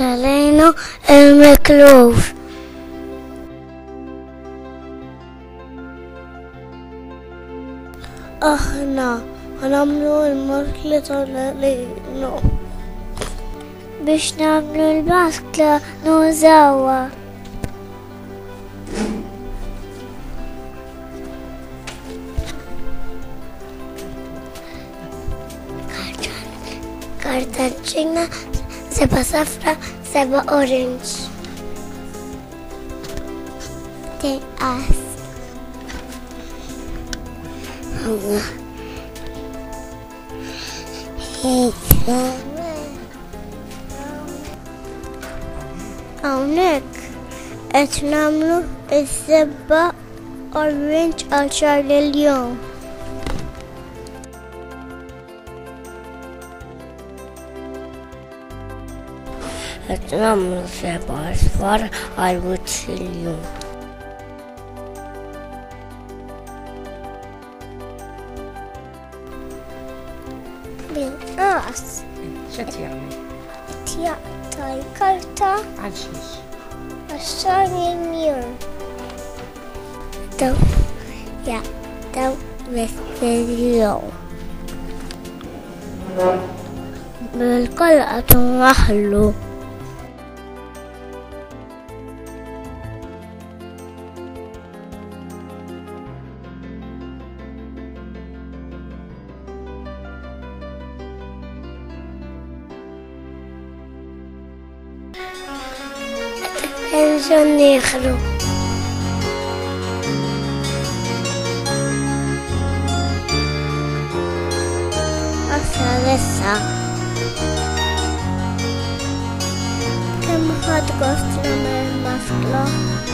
علينا المكلوف. إحنا هنعملوا المركلة علينا باش نعملوا المركلة نزور كارتان seba safra, seba orange. Te as. Hawnhekk qed nagħmlu s-seba orange għal xar l-jum. qed nagħmlu seba' asfar għal wiċċilju. Bil-qas X'qed jagħmel? tjaqta l-karta Għal xiex? għax-xar l-jum. Daw, ja, daw l-jum. Bil-kolqa tunwaħlu. Enzo Negro. Αφιαλέσσα. Και μου χάτει κόστη να με μαθλώ.